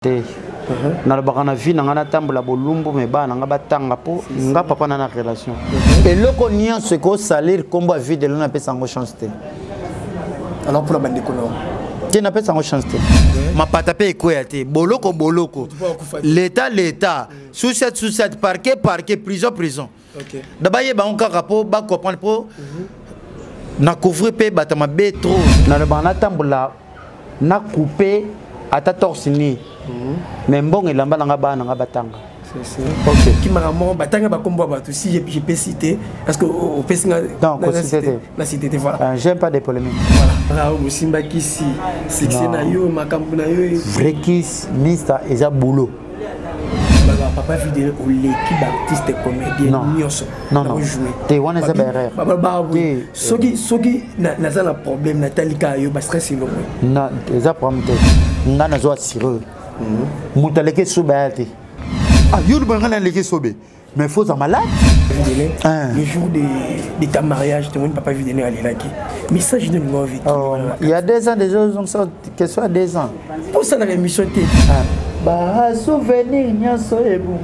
te mhm. nalobaka na vie na ngai natambola bolumbu me bana na ngai batanga mpo nga papa na na relation mhm. eloko nyonso ekosalire nkombo ya vie de lona apesa yango chance te alors mpona bandeko na te napesa yango chance te mapata mpe ekweya te boloko boloko leta leta susiat susiat parke parke prison prison okay. da bayeba yango kaka mpo bacomprendre mpo mm -hmm. na couvrir mpe bata mabe trop nalobaka natambola na coupe ata torse ni mhm. mais mbongo elamba na nga bana na nga batanga kimaka moko batanga bakombo ya bato si je peux citer parce que opesi nga na cité te voilà ah, j'aime pas des polémiques voilà raoul osimbakisi succès na yo makambo na yo vrai kiss mister eza boulot papa fidele oleki baartiste comédien nyonso te wana eza baerreur soki soki naza na problème natali kaka yo bastress elongwe eza problème te nga nazo assure moto aleki esobe aya te ah, yo lubanga na aleki esobe Mais faut en malade. Vidéné, hein. le jour de, de ta mariage, tu vois, papa Vidéné à l'Iraki. Mais ça, je ne me vois oh, Il y a deux ans, déjà, ils ont ça, que soit deux ans. Pour ça, dans l'émission, tu hein. Bah, souvenir, n'y a ça, et bon,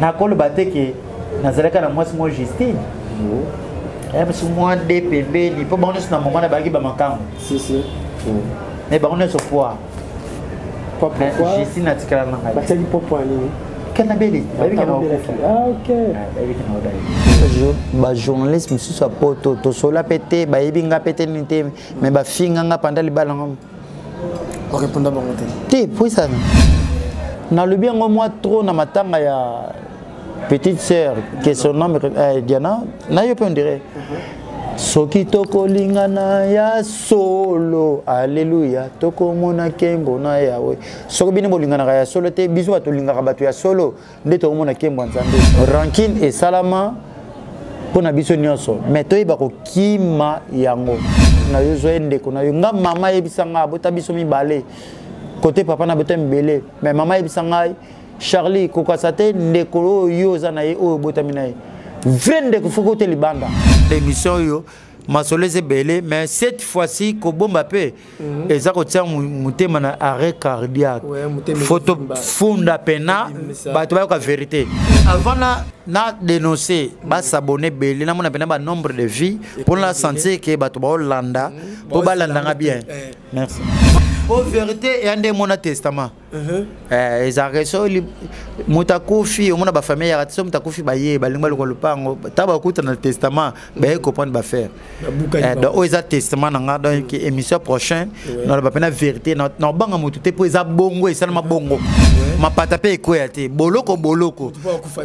nakoloba te ke nazalaka na mwasi mwa justine mwasi oh. eh, mwa de pembeni mpo bango nyonso na moma na bayaki bamakambo me bango nyonso poa jesi natikala na ngai batiaki popo ya nini kena beli bayebi kena okufa ah, bayebi kena odali bajournaliste mosusu ya poto tosola mpe te bayebi nga mpe te nini te mai bafinga nga panda libala ngo te mpo esana nalobi yango mwa trop na matanga ya petite sœur que son nom euh, Diana na yo pe on dirait soki tokolingana ya solo aleluya tokomona nkembo na yawe soki bino bolinganaka ya solo te biso bato tolingaka bato ya solo nde tokomona nkembo ya nzambe rankine esalama mpo na biso nyonso me toyeba kokima yango na yo zwa ye ndeko na yo nga mama ayebisa nga abota biso mibale kote papa na bota mibele me mama ayebisa ngai charlie kokasa te ndeko oyo yo oza na ye oyo obotami na ye vrai ndeko foki ote libanda émission oyo masolo eza ebele mais cette fois-ci kobomba mpe mhm. eza kotia motema na arrêt cardiaque fo tofunda mpena bato bayoka vérité avant na na dénonce mhm. basabone ebele namona mpena banombre de vie mpo na sentir ke bato baolanda mpo mhm. balandanga bien eh. merci o vérité eya nde emona testament Mhm. Eh, ezalaka so moto akufi omona bafamille yaka te so moto akufi baye balingi baluka lopango ntango bakuta na testament baye comprendre bafaire eh, donc oyo eza testament na nga donc émission prochain naloba mpena vérité naobanga moto te mpo eza bongo esalama bongo mapata mpe ekweya te boloko boloko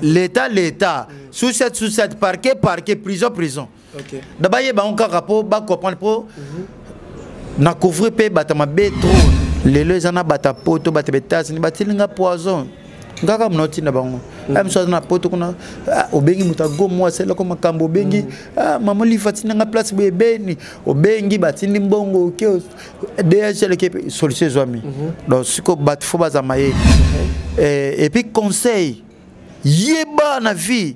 leta leta sucette sucette parquet parquet prison prison okay. da bayeba yango kaka mpo bacomprendre mpo mm -hmm. na couvrir mpe bata mabe trop lelo eza na bata poto bata betazini batili nga poison ngaka mona otinda bango mm. amiso aza na poto kuna ah, obengi moto agomo asalelako makambo obengi mm. ah, mama lifa atinda nga place boye ebeni obengi batindi mbongo oke dhleke solution ezwami mm-hmm. donc siko bato fo baza maye mm-hmm. eh, epuis conseil yeba na vie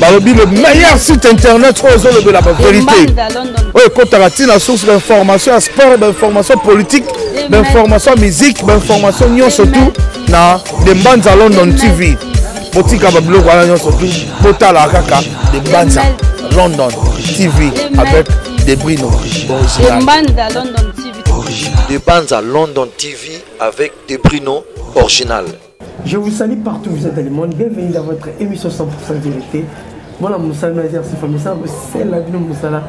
balobi le meilleur site internet oyo ozolobela baverité oyo ekotaka ntina source bainformation ya sport bainformation politique bainformation ya musique bainformation nyonso tout na dembanza london tv botika babiloko wana nyonso tout botala kaka dembanza london tv avec debrino original debanza london tv avec debrino original Je vous salue partout vous êtes dans le monde. Bienvenue dans votre émission 100% vérité. Moi, la moussala, mais c'est famille, ça, c'est la vie, moussala.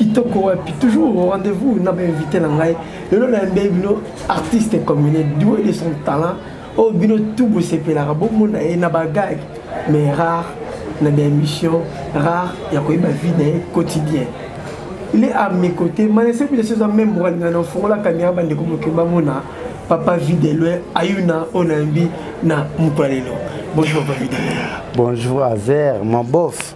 kitoko wapi toujours au rendez-vous na bainvité na ngai lelo nayambei bino artiste comme il est doué de son talent oyo oh, bino tout bosepelaka bomona ye na bagage mais rare na baémission rare ya koyeba vie na ye quotidien il est à mes côtés manese bilesi oza membre alingana ofongolaka miaka bandeko moke bamona papa videlue ayuna oyo nayambi na mokolo ya lelo bonjour papa videlue bonjour azer mon bof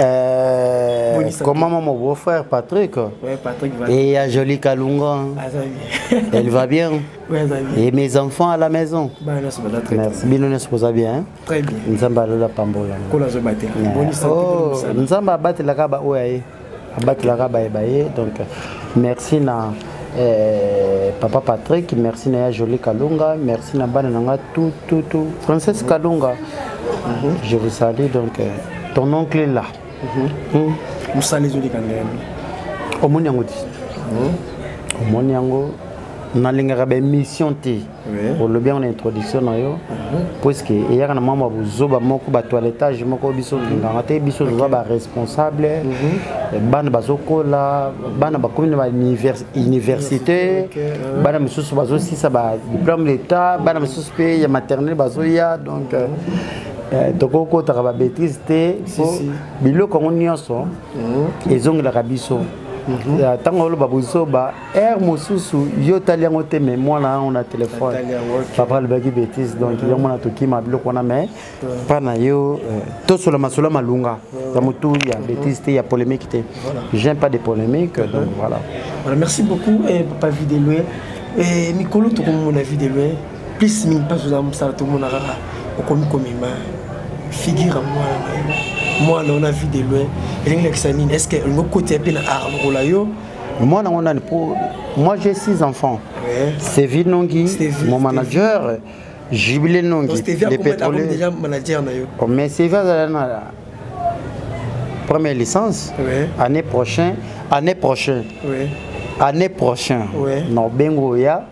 Euh, comment mon beau-frère Patrick ouais, Patrick va Et il y a Jolie Kalungan. Ah, Elle va bien ouais, Et mes enfants à la maison bah, Merci, Binones, vous bien. Hein? très bien nzambe alola apambola nkolo azoba te oh, nzambe abatelaka baoyo ya ye abatelaka baye baye donc merci na eh, papa patrick merci na ya jolie kalunga merci na bana na nga tout tout tout princesse mhm. kalunga mhm. je vous salue donc eh, ton oncle là mhm. hmm? mosala ezoleka ndenge omoni yango ti omoni yango nalingaka baémission te olobi yango na introduction na yo puiske eyaka na mama bozoba moko batoiletage moko biso tolingaka te biso toza baresponsable mhm. bana bazokola bana bakomi na bauniversité bana mosusu bazosisa badiplome d'état bana mosusu mpe ya maternel bazoya donc euh, euh, tokoki kotaka babétrise te biloko yango nyonso mhm. ezongelaka biso ntango mhm. oloba bozoba heure mosusu yo otali yango te mais mwana yango na telefone papa alobaki bétise donc yo mwana tokima biloko wana mais mpa na yo euh, tosola masolo malunga ya motu ya bétise te ya polémique te j'aime pas de polémique donc uh-huh. voilà voilà merci beaucoup eh, papa vie de loin eh, mikolo tokomona vie de loin plus mingi mpe toza mosala tomona kaka okomi komema figure ya mwana na yo mwana ona vie de loin elingi lakisa nini est ce que olingi okotya mpe na art lokola yo mwana yango nani po moi j'ai six enfants ouais. sevi nongi mon manager jubile nongi le pétrolier oh, mais sevi azala na première licence ouais. année prochaine année prochaine ouais. année prochaine ouais. norbengo oya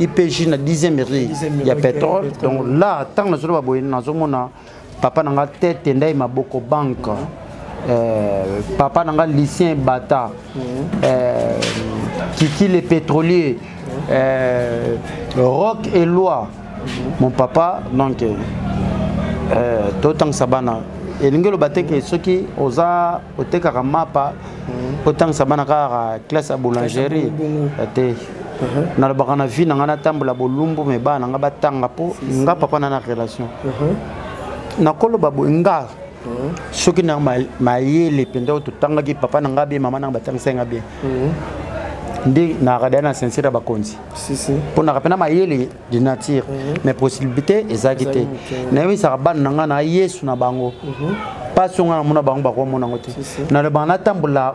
IPJ na 10e rue ya pétrole donc là ntango nazoloba boye nazomona papa na nga tete ndai maboko banque euh, papa na nga lucien bata mhm. euh, kiki le pétrolier euh, rock et loi mhm. mon papa donc euh, totangisa bana elingi oloba te ke soki oza otekaka mapa mhm. otangisa bana kaka classe ya boulangerie te Uh-huh. nalobaka na vie na ngai natambola bolumbu me bana na ngai batanga mpo nga papa na na relation uh-huh. nakoloba boye nga uh-huh. soki na mayele mpenza oyo totangaki papa na ngai bien mama na ngai batangisaki ngai bien nde nakadaya na sincere ya bakonzi mpo naka mpena mayele de nature mais possibilité ezalaki te nayebisaka bana na ngai na yesu na bango mpasi onga namona bango bakomona yango te nalobaka natambola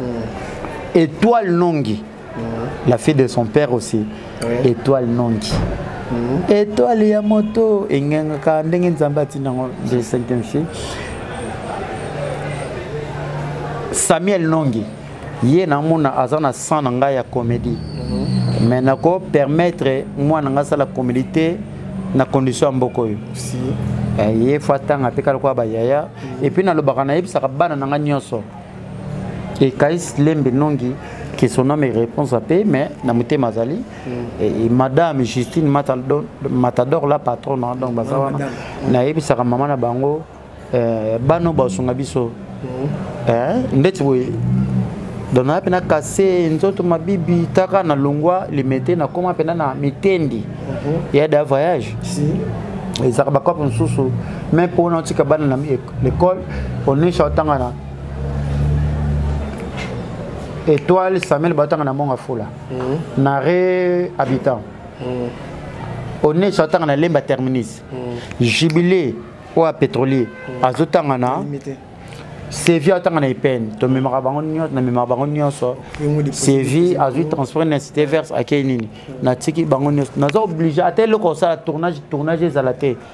mm. étoile nongi mm. la fille de son père aussi oui. étoile nongi mm. étoile ya moto engengaka ndenge nzambe atinda yango de cinquième fille samuel nongi ye namona aza na sang na ngai ya comédie mm-hmm. mais nako permettre mwana ngai asala comédie te na condition ya mboka oyo eh, ye fo atanga mpe kala kwa bayaya mm. epuis nalobaka nayebisaka bana na ngai nyonso Et Kaïs Lembe Nongi, qui son nom est réponse à paix, mais Namute Mazali, mm. et, et Madame Justine Matador, Matador la patronne, hein, donc Bazawa, Naïbi Saka Maman Bango, euh, Bano Basunga Biso, mm. hein, ndeti boye donc naa mpena kase nzoto mabibi taka na longwa limete nakoma mpena na mitendi mhm. ya da voyage ezaka bakope mosusu mai mpo wana otika bana na l'école onisha otanga na étoile samuel batanga na monga fula mm. na réhabitant mm. onisha otanga na lemba terminus mm. jubilé oyo ya pétrolier mm. azotanga na Limité. sevi atanga na epene tomemaka bango nyonso namemaka bango nyonso sevi azwi transport na cité verse akei nini natiki bango nyonso naza oblige ata eloko osala tournage tournage ezala te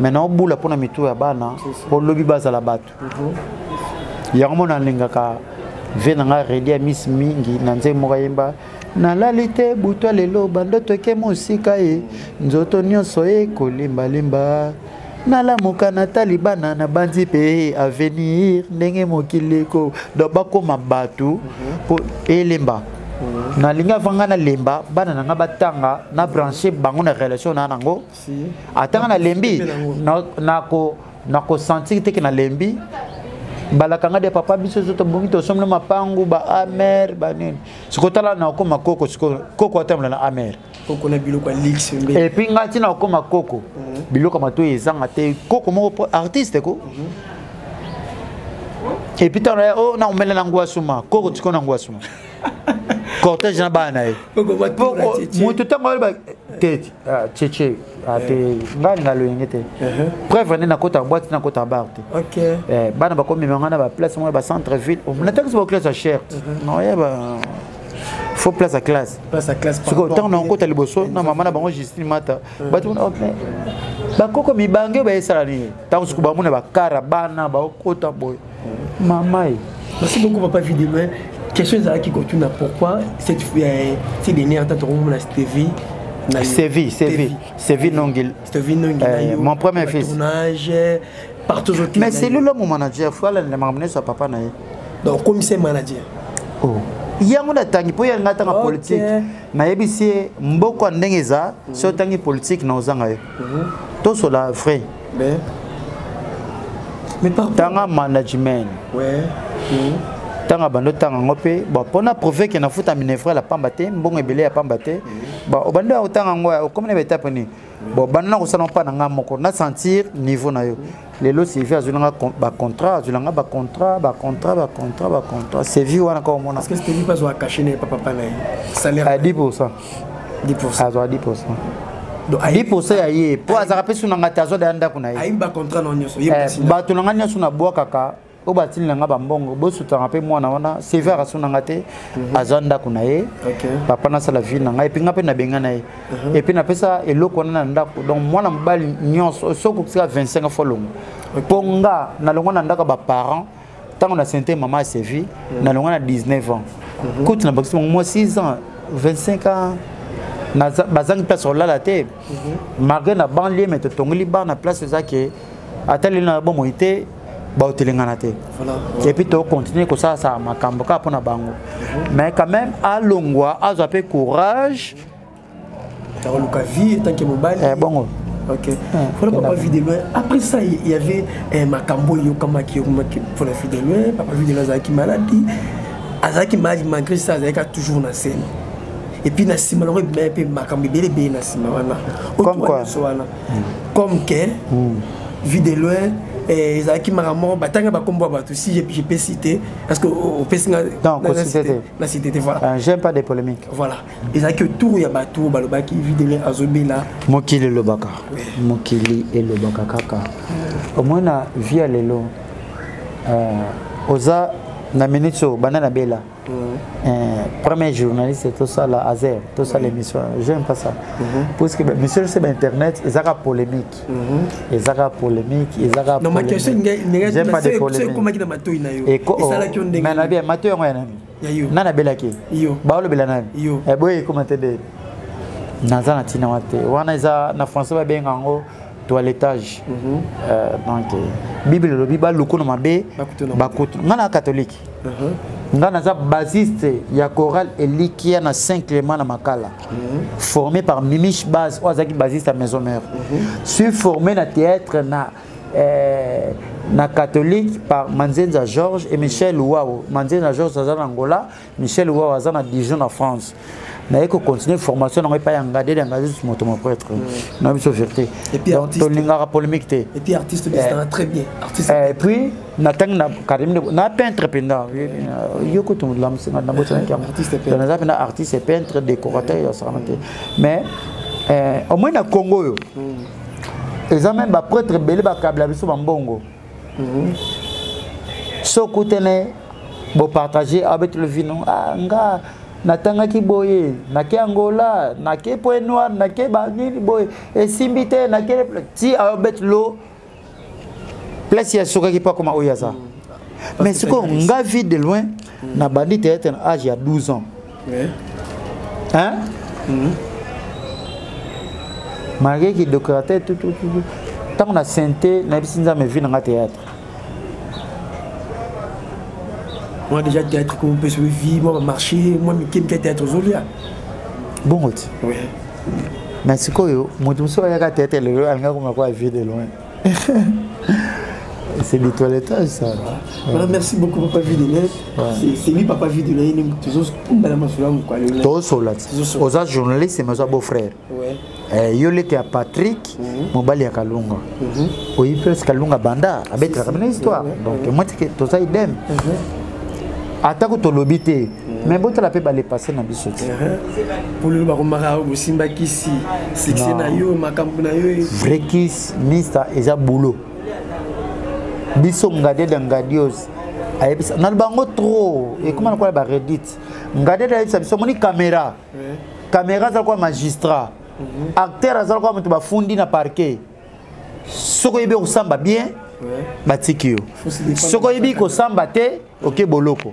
mais naobula mpo na mitu ya bana mpo lobi bazala bato mhm. yango mona nalingaka vie na ngai redi ya misi mingi na nzembo moko ayemba nalali te butwa lelo bandoto eke mosika ye nzoto nyonso ekolimbalimba nalamuka natali bana nabanzi mpe avenir ndenge mokili eko donc bakoma bato mpo mhm. elemba mhm. nalingi avanga nalemba bana na ngai batanga na branche bango na relation na yango atanga ah, na lembi na kosentir teke na lembi balakanga de papa biso so tobongi tosombi na mapangu ba amer banini sikotala na okoma koko sikoyo koko atambola na amer koko na biloko ya lix mbe epuis ngai ntina okoma koko mhm. biloko ya matoi ezanga te koko moko artiste ko mhm. epuis ntango na ye o oh, na omela na ngwa suma koko tikoyo na ngwa suma cortège na bana na ye moto ntango aloba te cheche te ngai alinga loyenge te preuve nde nakota bwati nakota bar te bana bakomema ngai na baplace moko ya bacentre ville natakisi baclace ya cher noyeba faut place à classe place à classe sikoyo ntango na nkota liboso na mama na bango justine mata bato kuna bakoko mibange oyo bayesala nini ntango sikoyo bamona bakara bana baokota boye mamae merci beaucoup papa vidéo hein. question ezalaki kotuna pourquoi cette euh, ces dernière temps tokomona stevie Sévi, Sévi, Sévi Nongil. Sévi Nongil. Euh, mon premier fils. Tournage, partout autour. Mais c'est lui là mon manager. Faut aller le ramener son papa naï. Donc comme c'est manager. Oh. yango natangi mpo yanga atanga politike nayebisi ye mboka ndenge eza so otangi politike na ozanga yo Mhm. tosola vrai tanga management mhm. tanga bando tanga ngo pe bon pona prouver que na futa minefra la pamba te mbongo ebele ya pamba te mhm. ba obandi otanga ngo okomi na betape ni bon banda na kosala mpa na ngai moko na sentir niveau na yo lelo sevi azwi nanga bacontrat azwi nanga bacontrat bacontrat bacontrat bacontrat sevi wana kaka omona adi pourcent azwa adi pourcent adi pourcent ya ye mpo azalaka mpe su nanga te azwa daya ndako na ye eh, bato nanga nyonso nabwakaka oyo batindi na ngai bambongo bosutaka mpe mwana wana sever asuna ngai te mhm. aza ndako na ye papa nasala vie na ngai epi ngai mpe nabenga na ye mhm. epi napesa eloko wana na ndako donc mwana mobali nyonso soki okosika 25 fois longo mpo nga nalongwa na ndako ya baparent ntango na sente mama asevi mhm. nalongwa na 19 ans kutu na bakisi bango mwa 6 ans 25 ans bazangi place olala te malgré na banlie me totongoli bana place eza ke ata lelo na bomoi te baotelengana te epuis tocontinue kosalasa makambo kaka mpo na bango mais quand même alongwa azwa mpe courage akoluka vie etanke mobali eh, bongo ok mpona papa vie de loin après ça il y avait eh, makambo oyo eyokamaki eyokamaki mpona vie de loin papa vie de loin azalaki maladi azalaki maladi malgré ça azalaki toujours na scène epuis na nsima nango ebimaki mpe makambo ebele ebele na nsima wana wana comme quel mm. vue de loin eh, ezalaki mara moko batanga bakombo ya bato si je peux citer parce que opesi nga na cité te voilà euh, j'aime pas des polémiques voilà ezalaki autour ya bato balobaki vue de loin azobela mokili elobaka mokili elobaka kaka omoi na vie ya lelo euh, oza na minute oyo banda na bela Eh, premier journaliste tosala azer tosala émission j'aime pas ça mhm. puisque monsieur le seba internet ezaka polémique mhm. ezaka polémique ezaka j'aime pas de polémique mais na bien matoi yango ya nani nani abelaki baolobela nani eh, boye ekoma te de naza na ntina wana te wana eza na français babenga yango toilettage mhm. euh, donc bible elobi baluku na mabe bakutu ngai na catholique Uh -huh. nga naza basiste ya chorale elikia na saint clément na makala mm -hmm. formé par mimish base oyo azalaki basiste ya maison mère mm -hmm. suis formé na théâtre na eh, na catholique par manzenza georges et michel wao manzenza georges aza na angola michel wao aza na dijon na france naye kocontinue formation nango epai ya ngadel ya ngadel moto mo prêtre mm. na biso verité donc tolingaka polémique te epuis eh. natangi na académie na peintre mpenza yo kutu molamusinga nabosanaki yango naza mpenza artiste peintre décorateur ya sakana te mais omoi eh, na congo oyo mm. eza meme baprêtre ebele bakabela biso bambongo Mhm. so kutene bopartage avec le vino ah, nga natangaki boye nake angola nake poe noir nake banini boye esimbi te nake ti abet lo place ya sukaki mpo akoma oyo aza mm. mais sikoyo nga vie de loin nabandi teyate na age ya 12 ans hein mm-hmm. malgré que docrateur tout tout tout ntango na sente nayebisi nzambe vi na nga théâtre moi déjà théâtre kopesa vie moi bamarché moi mike mike théâtre ozolia bongo ti mais sikoyo moto mosusu ayaka théâtre lelo alinga komona kwa vie de loin C'est du toilettage ça. Voilà, merci beaucoup Papa Videle. C'est lui Papa Videle, il est toujours dans la masura mukwa. Toujours sur la. Oza journaliste mais oza beau frère. Ouais. Eh, yo lete ya Patrick mhm. mobali ya Kalunga. Mhm. Oyi presque Kalunga banda abetaka bana histoire. Donc moi tike toza idem. Mhm. Atako tolobi te. mais botala mpe balepasse na biso te polelo bakomaka bosimba kisi succès na yo makambo na yo vrai kis mista eza boulot biso ngade da ngadios ayebisa na bango trop ekoma nakola baredite ngade da ayebisa biso omoni kamera kamera aza lokola magistrat mhm. acteur aza lokola moto bafundi na parquet soki oyebi okosamba bien batiki yo soki oyebi kosamba te oke boloko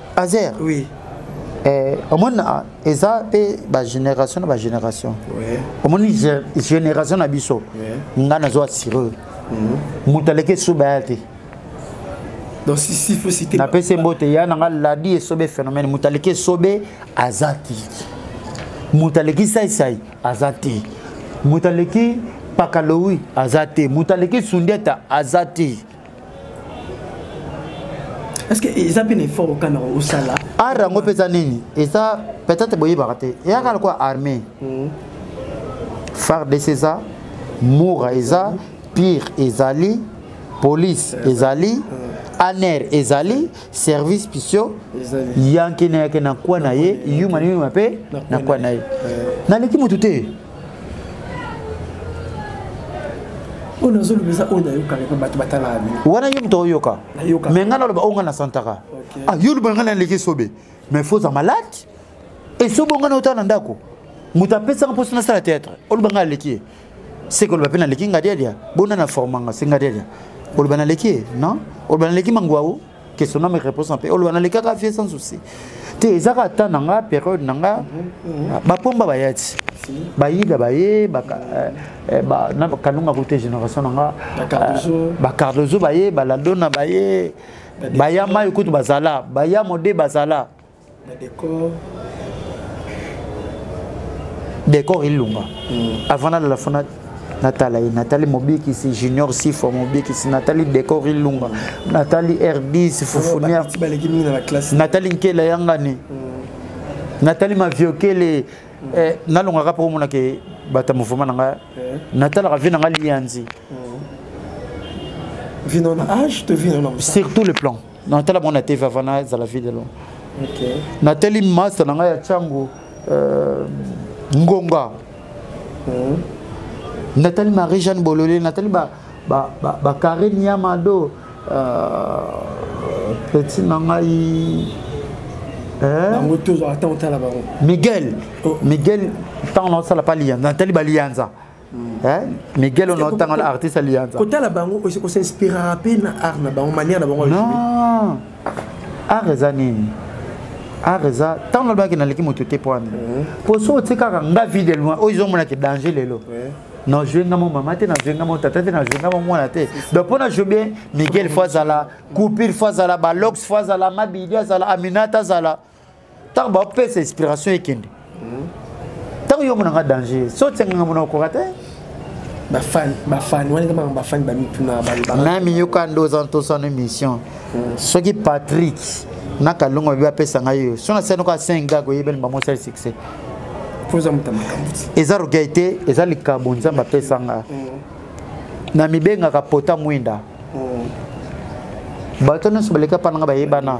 azer oui eh, omoni na eza mpe bagénération na bagénération omoni génération na biso ngai nazo assure mhm. moto aleki esuba ya te napesi mbote ya na ngai ladi esobe phénomène moto aleki esobe aza te moto aleki saisai aza te moto aleki pakalowi aza te moto aleki sundiata aza te est-ce que eza mpe na effort okana osala art yango mpe eza nini eza peut-être boyebaka te eyaka lokola armée hmm. fardes eza mura eza pire ezali police ezali hmm. aner ezali service pisio yanke na yake na kwa na ye yuma na yuma mpe na kwa na ye naleki motu te oyo nazoloba eza oyo nayokaka mpe bato batalaka bino wana yo moto oyoka mai ngai naloba oyo ngai nasantaka ah, yo loba ngai naleki sobe mais fo oza malade esobe ngai naotala na ndako moto apesaka mposo nasala théâtre oloba ngai aleki ye seke oloba mpe naleki ngadiadia bona na formanga se ngadiadia oloba naleki ye non oloba naleki mangwao questionna mes réponses mpe oloba nalekaka vie sans souci te eza kaka temps na nga période na nga bapomba baya ti bayida baye na kanunga kote génération na nga bacardozo baye baladona baye baya mayo kutu bazala baya mode bazala na decor decor elunga mm. avant na la fana natala ye natali mobikisi junior sifo mobikisi natali decor ilunga mm. natali rdis fufunia natali nkela yangani mm. natali maviokele mm. eh, nalongaka mpo omonaka bato ya mouvema na ngai eh. natalaka vie na ngai liyanzi surtout le plan na tala mwana TV avant na zala vie de long okay. na teli master na ngai ya chango euh, ngonga mm. na tali Marie Jeanne Bolole na tali ba ba ba, ba Carré Niamado euh, petit na ngai bango tozwa ata otala bango miguel oh. miguel ntango na osala pa liyanza natali baliyanza Hein? Miguel on entend un artiste à Lianza. Quand la bango, on s'inspire à peine à art na bango, manière na bango. Non. Art eza nini? Art eza tant na baki na leki moto te poani. Po so tika nga vie de loin, oyo zomona ke danger lelo. Non, je nga mon maman te, non, je nga mon tata te, non, je nga mon mwana te. Donc pona je bien Miguel Fazala, Koupir Fazala, Balox Fazala, Mabidi Azala, Aminata Azala. ntango bapesa inspiration ekende ntango yo omonanga danger so otyanganga mona okoka te meme yoka nde oza ntosana émission hmm. soki patrick na kalongo babi bapesa ngai yo so nasani oka 5 gag oyebeli bango osali succès eza rogai te eza likambo nzambe apesa nga hmm. na mibengaka pota mwinda hmm. bato nyonso baleka mpa na nga bayebana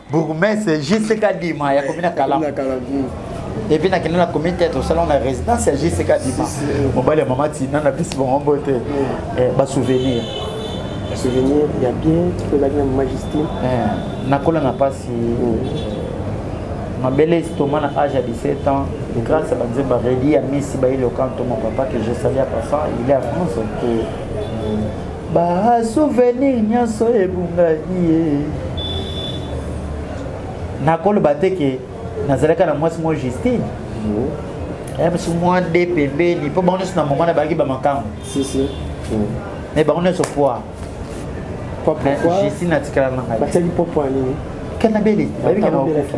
bourgmestre jcka dima ya komina kalamu epuis nakende na commune tete osala na résidence ya jcka dima mobali ya mama tina na bisi bango mbo te basouvenir souvenir ya bien tozalaki na mama justine nakola na mpasi mabele estoma na age ya 17 ans grâce à banzemba redi ya misi bayelokanto mon papa que je salue à passant il est à france Ba souvenir nyonso ebungaki ye. Nakoloba te ke nazalaka na mwasi mwa Justine. Mm. biso mwa de pembeni mpo bango nyonso na moma na bayaki bamakango me bango nyonso poi jesi natikala na ngai batiaki mpo poi nini kena beli bayebiki na okufa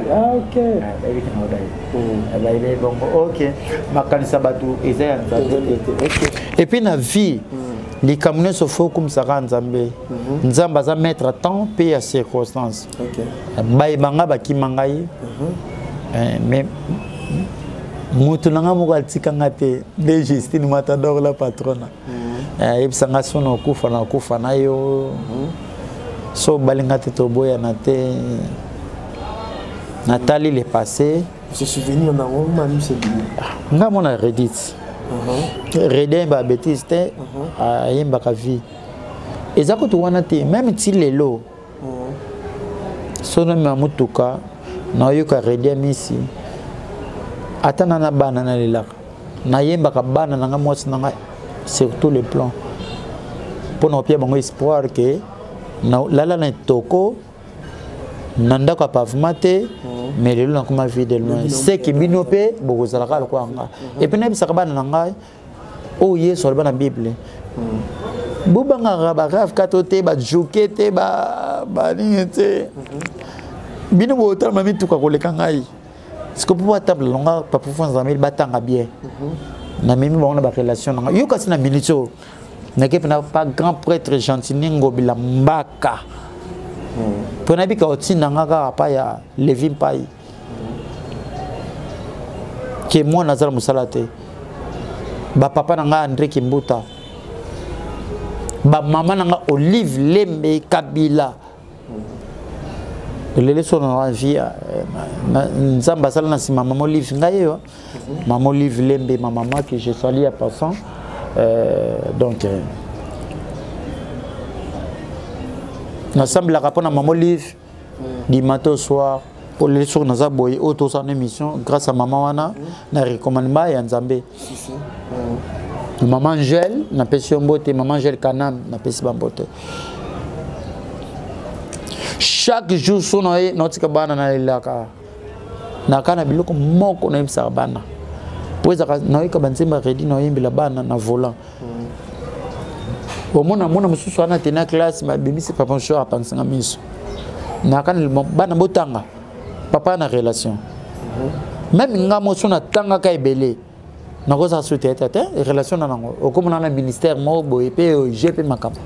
bayebiki na odai bayebe bongo ok makanisa bato eza ya nzambe epuis na vie likambo nyonso fo okumisa kaka nzambe mhm. nzambe aza maître ya temps mpe ya circonstance bayeba ngai bakima ngai mhm. eh, mais moto na ngai moko atika ngai te nde justine matador la patrona mhm. eh, ayebisa ngai so nakufa nakufa na yo so obalinga te toboyana te natali le passé se souvenir na ngo ma mise bini ah, nga mona redit uh-huh. redin ba bêtise te uh-huh. ayembaka vie eza kutu wana te meme ti lelo uh-huh. sono mema motuka nayoka redin misi ata na na bana nalelaka nayembaka bana na nga mwasi na nga sur tous les plans mpo na kopia bango espoir ke nalala na etoko na ndako ya pavema te mhm. mais lelo nakoma vie de loin seke bino mpe bokozalaka lokola nga mhm. epuis nayebisaka bana na ngai oyo oh, yesu aloba na bible mhm. bobangaka barafka to te bajoke te banini te bino botalama mituka koleka ngai siko mpo batable longa papufu nzameli batanga bien mhm. namemi bango na barelation nanga yo kasi na minute oyo nake mpena pa grand prêtre gentini ngobila mbaka mpo mhm. nabika otinda nga kaka pa ya levi mpai mhm. ke mwana azala mosala te bapapa na ngai andré kimbuta bamama na ngai olive lembe kabila lelo so na wa vie nzambe asala na nsima mama olive ngai yeyo mama olive lembe ma mama que je sali ya passant euh, donc euh, nasambelaka mpo na mama olive dimanche au soir oleli soki naza boye oyo tozala na émission grâce à mama wana na recommandema ya nzambe mama angele napesi yo mbote mama angele kanam napesi bambote chaque jour so na ye naotika bana nalelaka naka na biloko moko nayebisaka bana mpo ezalaka nayoka banzemba redi naoyembela bana na volant omona mwana mosusu wana te na classe babimisi papa mosusu apangisanga miso nakani bana botanga papa na relation meme nga mosusu natangaka ebele nakozala so te tete relation na nango okomona na ministère moko boye mpe oje mpe makambo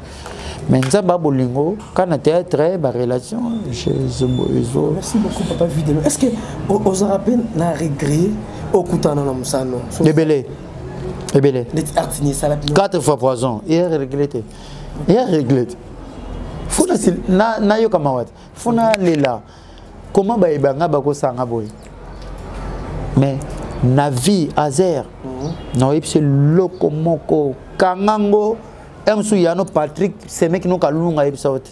mais nzambe abolingo ka na théâtre barelation ezo merci beaucoup papa vidéo est ce que ozala mpe na regret okutana na mosano ebele ebele neti artini esala bino 4 fois poison eya regle te eya regle te fona nayoka mawa te fona lela koma bayeba nga bakosanga boye mais na vie azer mhm. naoyebisi eloko moko kanga ngo msu yano patrick semeki nokalunga ayebisa yo te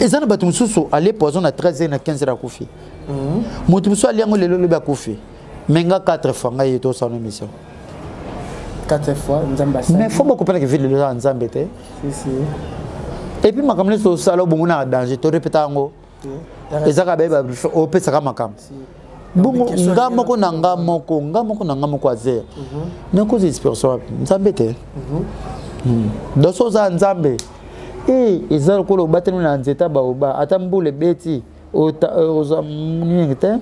eza na bato mosusu alie poison na 13 na 15 akufi mhm. moto mosusu alie yango lelo lobi akufi me nga 4 fois ngai yeto osana émission mais fo bokopelaka vile lelo ya nzambe te epuis makambo nyonso osala obongo na danger torepeta yango ezaka baye opesaka makambo bongo nga moko na nga moko nga moko na nga moko azer mhm. nakoza inspiration wapi nzambe te mhm. hmm. doso oza nzambe e eza lokola obateli na nzeta baoba ata mbula ebeti eh, oza mingi te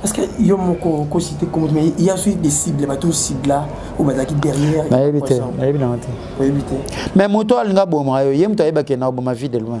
Parce que yo moko ko cité comme mais il y a suite des cibles bato cible là ou bazaki derrière. Na yebite, na yebina mate. Na yebite. Mais moto alinga boma yo, ye moto ayeba ke na boma vie de loin.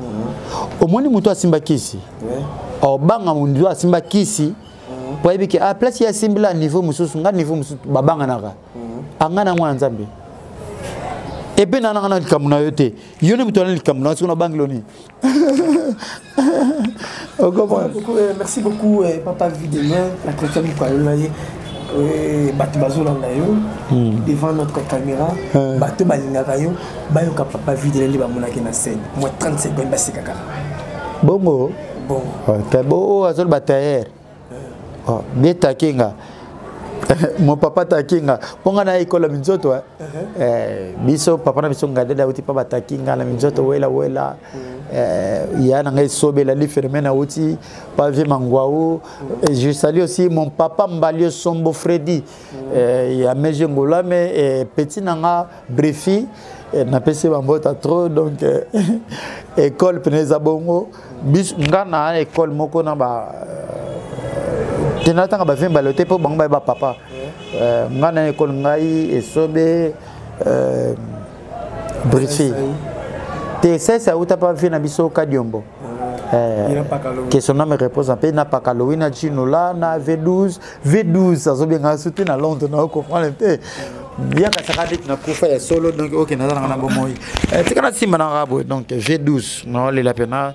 mhm. omoni moto asimba kisi obanga moto asimba kisi mpo ayebi ke ah, place ye asimbila niveau mosusu ngai niveau mosusu babanganaka mhm. anga ah, na mwana nzambe epe nananga na likambo na yo te yo nde moto ana likambo na yo soki nabangelo nini merci beaucoup eh, papa videmien entretien mokalola ye Euh, bato bazolanda yo hmm. devant notre caméra hmm. bato balingaka yo bayoka papa videle nde bamonaki na scène mwa 30 seconde baseka kaka bongo bongo azoli batailleur bie takinga mon papa takinga mpo ngai nayekola minzoto eh. uh-huh. eh, biso papa na biso ngadele auti mpa batakinga na minzoto wela wela hmm. eh, ya na ngai esobela li phénomène auti pa vie mangwau Et je salue aussi mon papa Mbalio Sombo Freddy, mm. euh, ya Meje Ngola, mais euh, petit nanga Brefi, euh, na pesi bambota trop, donc euh, école Peneza Bongo, bis nga na école moko na ba euh, tena tanga ba vimba lote po bango ba papa. Euh, nga na école ngai esobe euh, brifi te sese auta mpa vie na biso kadiombo eh, que son âme repose en paix na pakalowi na chinola na v12 v12 azobengaka soki na londres na okomprendre mpe yaka saka ndeti nakufa ya solo donc oke nazalaka na bomoi eh, tika na nsimba na rabo donc v12 naolela mpe na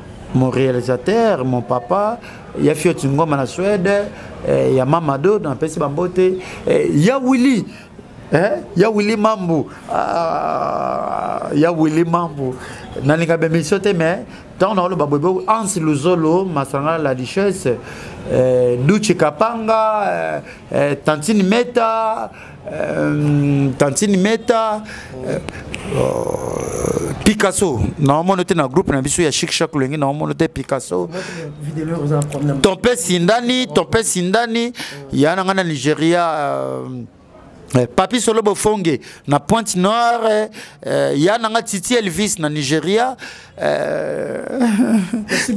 mon réalisateur mon papa ya fioti ngoma na suède eh, ya mamado napesi bango te eh, ya willi eh, ya willi mambu ah, ya willi mambu nalinga bemisio te mais ntango nakoloba boyebo anse luzolo masanga la richesse eh, duce kapanga eh, eh, tantine meta Euh, tantine meta euh, euh, picasso naomona te na groupe na biso ya chic chaque lolenge naomona te picasso ton mpe sindani ton mpe sindani ya na ngai na nigeria euh, Eh, papi solo bofonge na pointe nord eh, eh, ya nanga titi elvis na nigeria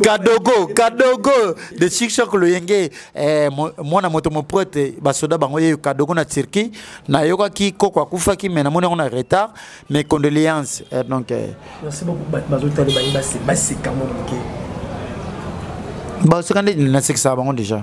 kadogo kadogo de chiksok loyenge eh, mwana moto moprete basoda bango ye kadogo na turquie nayokaki koko akufaki me namoni yango na retard mais condoléance eh, donc eh. baseka nde nasekisaka bango déjà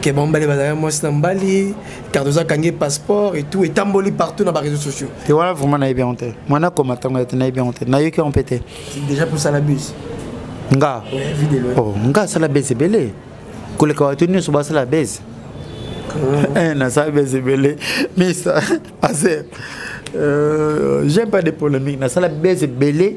que bango mibale bazalaki mwasi na mobali cardozo akangi passeport et tout etamboli partout na baréseau sociaux te wana vraiment nayebi yango te mwana akoma ntango ya te nayebi yango te nayoki yango mpe te déjà posala bus nga oh, nga asala bese ebele koleka bato nyonso basala bese eh, nasala bese ebele misa aser euh, j'aime pas de polémique nasala bese ebele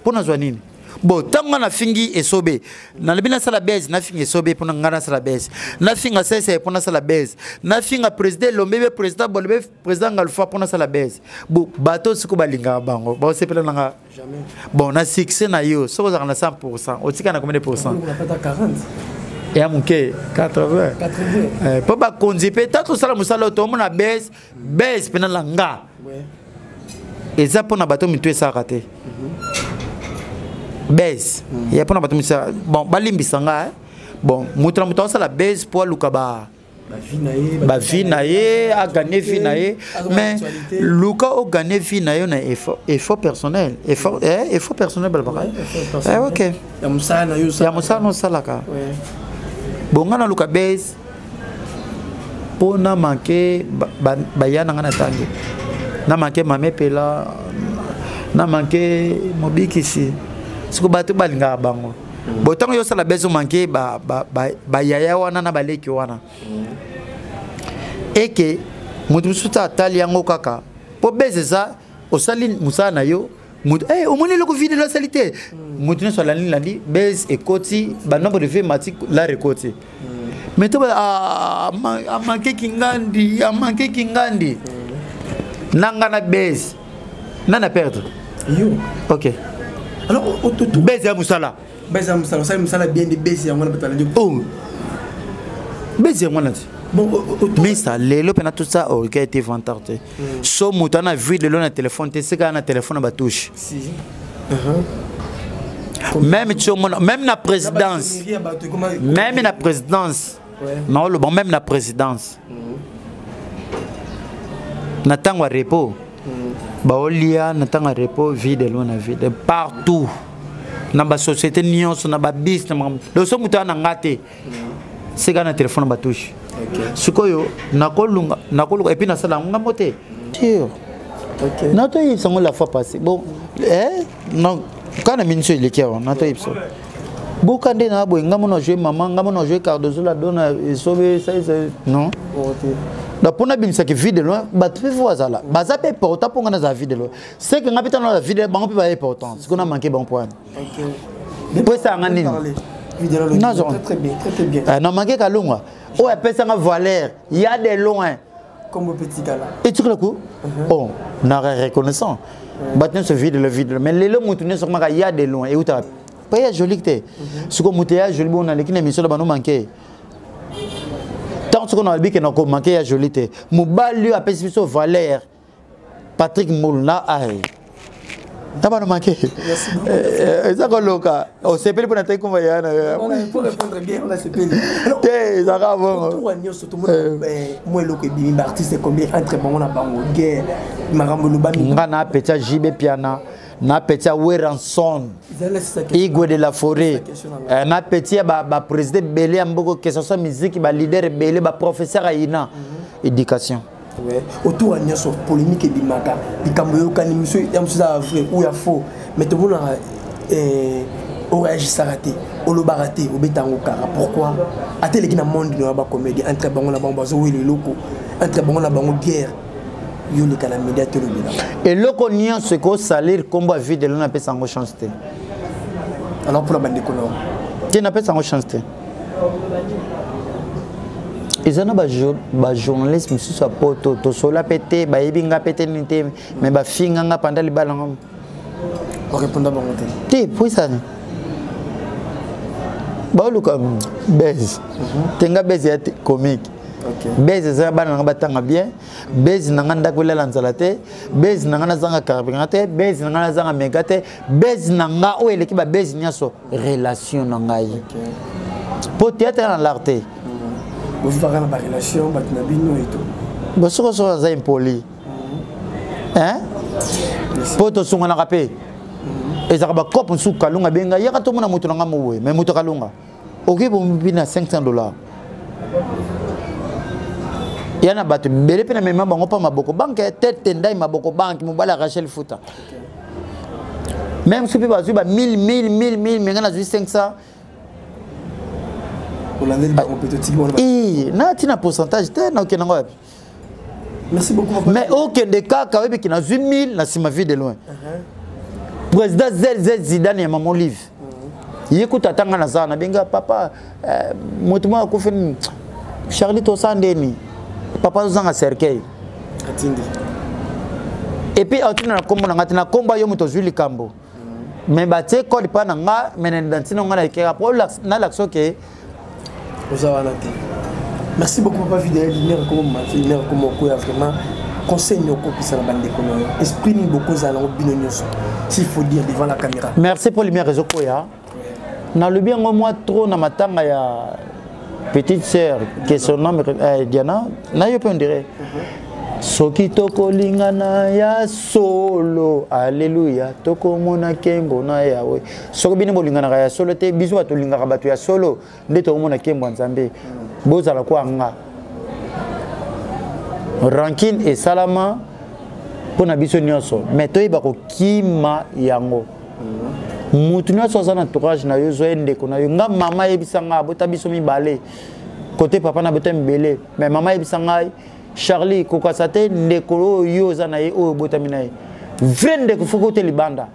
mpo nazwa nini bo ntango ngai nafingi esobe nalobi nasala bese nafinga esobe mpo ngai nasala bese nafinga sese mpo nasala bese nafinga président elombe be président bolo be président ngalfa mpo nasala bese bo bato siko balingaka bango bakosepela na nga bon na succès na yo soki ozalaka na 100 pourcent otika na combien de pourcent ya moke 80 mpo bakonzi mpe ntango tosala mosala oyo tomona bese base mpena na nga eza mpo na bato mitu esalaka te mhm. base mhm. ya mpo na bato mitu bon balimbisa nga eh. bon moto na moto akosala base mpo aluka ba bavi na ye agane vi na ye mais luka ogane vi na yo na effort personnel effort eh, personnel balobaka eh, ok ya mosala na osalaka bonga na luka base mpo na manke baya na ngai na ntango na manke mamepela na manke mobikisi soko bato balingaka bango mm. bo ntango yo osala bezo manke bayaya wana na baleki wana mm. eke moto mosusu atali yango kaka mpo beze eza osali mosala na yo moto hey, eh, omoni eloko vide nasali te moto nyonso alandi landi base ekoti banombre de vie mati lare ekoti mais to amanke kingandi amanke kingandi na nga na base nani aperdre yo ok alors base ya mosala base ya mosala osali mosala bien de base yango na bato alandi oh. base yango na ti bon, minsa lelo mpe na tout ça orga ete vantarte mm. so moto ana vue de l'eau na téléphone te seka na téléphone na batouche si. uh -huh. même tiomona même na présidence même na présidence naoloba même na présidence mm. na ntango ya repos mm. baolia na ntango ya repos vide elwa na vide partout na basociété nyonso na babis na makambo loso moto aa na nga te seka na telefone batouche sikoyo nakolunga nakoluka epuis nasala yango ngambo te sur natoyebisa yango la fois passé bon eh, kaka na minisio eleki yango natoyebisa boka nde na boye ngambo na joue mama ngambo na joue cardozo la dona esobe saise non donc mpo nabimisaki vie de loin bato mpe fo bazala baza mpe portant mpo ngai nazala vie de loin seke ngai mpe tana na vie de bango mpe baya portant sikoyo na manke bango mpo wana po esanga nini nazo ah, na manke kalungwa oyo apesanga valeur ya de loin etikala ku uh-huh. o oh, na reconnaissant bato nyonso vide le vide mais lelo motu nyonso komaka ya de loin euta wapi po ya joli te uh-huh. siko moto ya joli bongo naleki na emission na bano manke ntango soko na babike na komanke ya joli te mobali oyo apesi biso valeur Patrick Mbulu na aye na bana make eza koloka osepeli mpo nataki komba ya na te ezaka bongo nyonso tomona mwa eloko ebimi baartiste ekomi entre bango na bango guerre makambo elobami nga na apetia jb piana na peti ya weranson igwe de la forêt eh, na peti ya baprésident ebele ya mboko que ce soit miziki balider ebele baprofesseur ayina mhm. éducation autour ya nyonso polémique ebimaka likambo eyokani miso ya mosusu eza vrai ou ya faux mais tomonaka eh, oreagisaka te olobaka te obeta yango kaka pourquoi ata eleki na monde no ya bacomédie entre bango na bango bazowela eloko entre bango na bango guerre yo leka na media tolobela eloko nyonso ekosalire nkombo ya videlo napesa yango chance te alors mpona bandeko na yo te napesa yango chance te eza na bajournaliste mosusu ya poto tosola mpe te bayebi nga mpe te nini te mai bafinga nga panda libala nga orepondre bango te te mpo esani baoluka base mhm. te nga base ya comique base eza bana nanga batanga bien base nanga ndako elala nzala te base nanga nazanga carburant te base nanga nazanga mega te base nanga oyo eleki babase nyonso relation na ngai mpo théâtre na lar te bozwaka na barelation bato na bino eto bosokosoko aza impoli mpo tosunganaka mpe mhm. ezalaka bacope mosusu kalunga benga yaka tomona moto na ngai moboye mai moto kalunga okoki bomibi na 500 dollars ya na bato ebele mpe na mema bango mpa maboko banke tete ndai maboko banke mobali ya rachel futa meme soki mpe bazwi ba 1000 1000 1000 1000 me ngai nazwi 500 na ntina pourcentage te nakokende yango wapi Merci beaucoup. Mais aucun des cas, quand même, qui n'a 1000, n'a si ma vie de loin. Uh -huh. Président Zel Zel Zidane et Maman Olive. ye kutu ata ngai naza na benga papa eh, moto moko akufi nini charli tosa ndeni papa azozanga cercueil epuis atina na nkombo na ngai te na nkombo yo moto ozwi likambo me batie code mpa na nga me na ntina ngai na ekeka mpo nalakisa oke oza wana te merci beaucoup papa videle lumière ekoma momaki lumière ekoma okoya vraiment conseil nini okopesa na bandeko na yo esprit nini bokozala nango bino nyonso s'il faut dire devant la caméra merci mpo lumière ezokoya nalobi yango mwa trop na matanga ya petite sœur que son nom eh, diana na yo mpe ondire soki tokolingana ya solo aleluya tokomona nkembo na yawe soki bino bolinganaka ya solo te biso bato tolingaka bato ya solo nde tokomona nkembo ya nzambe bozala kwa nga rankine esalama mpo na biso nyonso mai toyeba kokima yango motu nyonso aza na entourage na yo zwa ye ndeko na yo nga mama ayebisa ngai abota biso mibale kote papa na bota mibele mai mama ayebisa ngai charlie kokasa te ndeko oyo yo oza na ye oyo obotami na ye vrai ndeko foki ote libanda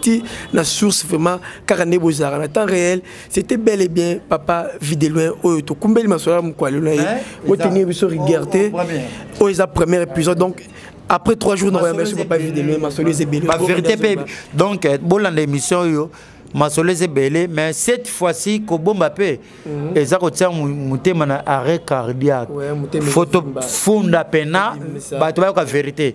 ti na source vraiment kaka nde bozalaka na temps réel c'était bel et bien papa vide loin oyo tokumbeli masolo ya mokwale na ye botenir biso rigueur te oyo eza premier épisode donc après trois jours nakoya merci papa vide loin masolo eza ebele vérité mpe donc euh, bolanda émission oyo masolo eza ebele mais cette fois-ci kobomba mpe mhm. eza kotia motema na arrêt cardiaque faut tofunda mpena bato bayoka vérité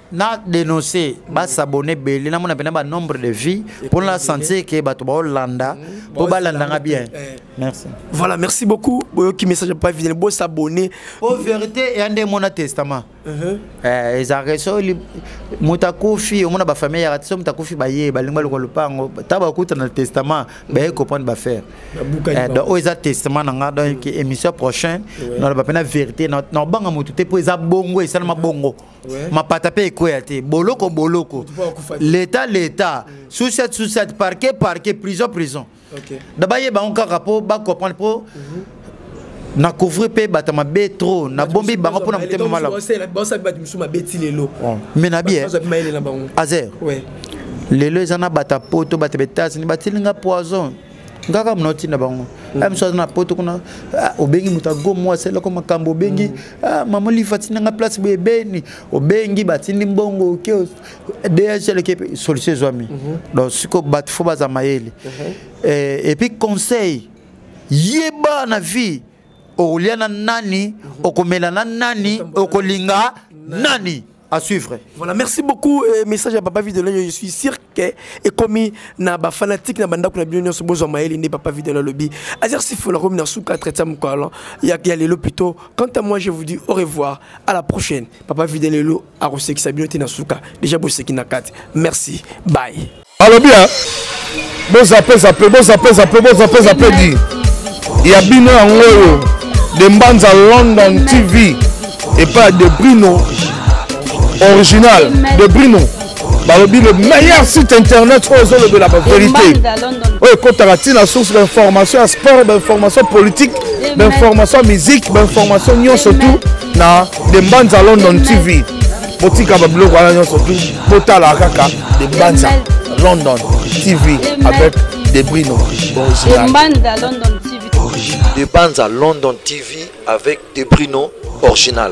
na denoncer ba s'abonner belé na mona pena ba nombre de vie pour la santé que bato ba Hollanda mm. pour ba landa bien eh. merci voilà merci beaucoup boyoki message pas vidéo bo s'abonner au vérité et ande mona testament uh-huh. eh eza reso li mutakufi omona ba famille ya ratso mutakufi ba ye ba lingba lokolo pango taba kuta na testament ba ye comprendre ba faire eh, donc o eza testament na nga donc émission prochaine na ba pena vérité na banga mutu te po eza bongo et seulement bongo Ouais. mapata mpe ekweya te boloko boloko leta leta mm. suset suset parke parke prison prison okay. da bayeba yango kaka mpo bacomprendre mpo mm -hmm. na couvrir mpe bato mabe trop nabombi bango mpo na motema malamu mais na bien azer lelo eza na bato ya poto bato ya baetats-unis batili nga poison nga kaka mona otinda bango mm. aya ah, mosu aza na poto kuna ah, obengi moto ago mwasi eloko makambo obengi mm. ah, mama olive atinda nga place boye ebeni obengi batindi mbongo oke dhl ke solution ezwami mm-hmm. donc siko bato fo baza mayele mm-hmm. eh, epuis conseil yeba na vie okolia na nani okomela na nani okolinga nani à suivre. Voilà, merci beaucoup. Euh, message à Papa Videla, je suis sûr que et comme na ba fanatique na banda kuna bino so bozo maeli ne Papa Videla lobby. Azir si faut la comme na sous 4 etam quoi là. Il y a y a lelo plutôt. Quant à moi, je vous dis au revoir. À la prochaine. Papa Videla lelo a reçu que ça bien na souka. Déjà bossé qui na 4. Merci. Bye. alobi ya bozape zape bozape zape bozape zape di ya bino yango oyo de mbanza london tv epai ya de brino original de brino balobi le meilleur site internet oyo ezolobela baverité oyo ekotaka ntina source bainformation ya sport bainformation politique bainformation ya musique bainformation nyonso tout na de mbanza london tv botika babiloko wana nyonso botala kaka de banza london tv avec debrino original de banza london tv avec debrino original